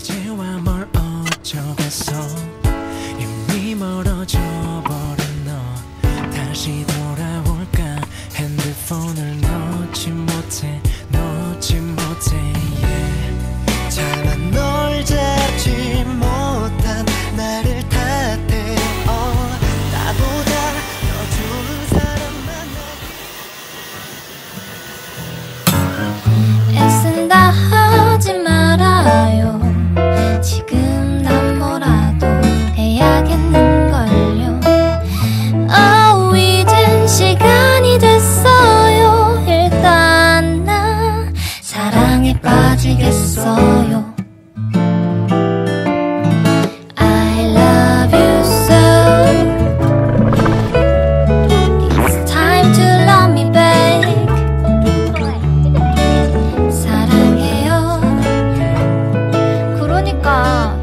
이제와 뭘 어쩌겠어? 이미 멀어져 버린 너. 다시 돌아올까? 핸드폰을 넣지 못해 넣지 못해 yeah. 차마 널 잡지 못한 나를 탓해. 어, 나보다 더 좋은 사람 만나 사랑에 빠지겠어요 I love you so 사랑해요. 그러니까